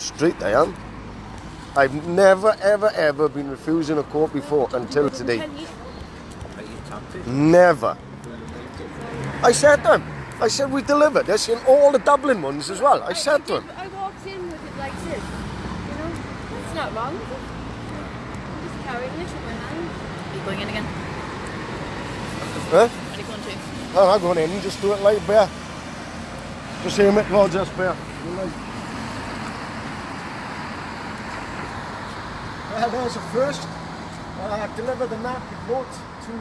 straight I am. I've never, ever, ever been refusing a court before until today. Never. I said to him, I said we delivered this in all the Dublin ones as well. I said to him, I walked in with it like this. You know, that's not wrong. I'm just carrying it in my hand. Are you going in again? huh? Are you going to? Oh, I'm going in and just do it like bear. Just aim it towards us, bear. Uh, there's a first. Uh, delivered the NAP report to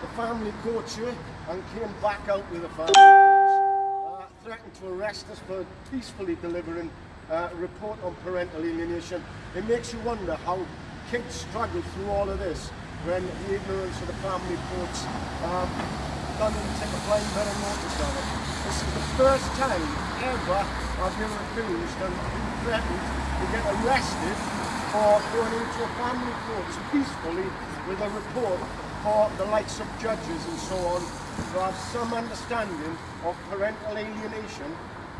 the family court here and came back out with a family. Uh, threatened to arrest us for peacefully delivering uh, a report on parental alienation. It makes you wonder how kids struggle through all of this when the ignorance of the family courts um, doesn't take a blind bit of notice of it. This is the first time ever I've been refused and been threatened to get arrested for going into a family court peacefully with a report for the likes of judges and so on to have some understanding of parental alienation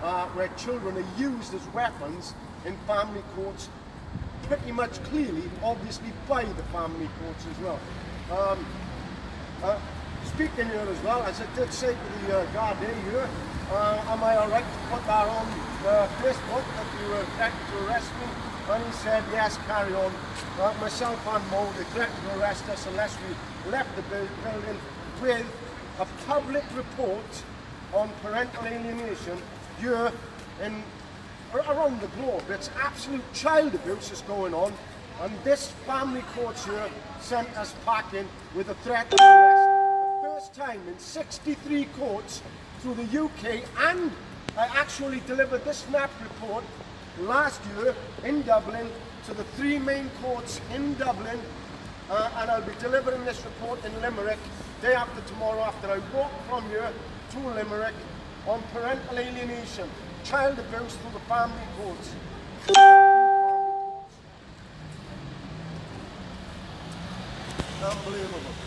uh, where children are used as weapons in family courts pretty much clearly, obviously by the family courts as well. Um, uh, speaking here as well, as I did say to the uh, Gardaí here, uh, am I alright to put that on uh, Facebook that you were threatened to arrest me? And he said, yes, carry on. Uh, myself and Mo, they threatened to arrest us unless we left the building with a public report on parental alienation here in around the globe. It's absolute child abuse is going on, and this family court here sent us packing with a threat. The first time in 63 courts through the UK, and I actually delivered this NAP report last year in Dublin to the three main courts in Dublin uh, and I'll be delivering this report in Limerick day after tomorrow after I walk from here to Limerick on parental alienation, child abuse through the family courts. Unbelievable.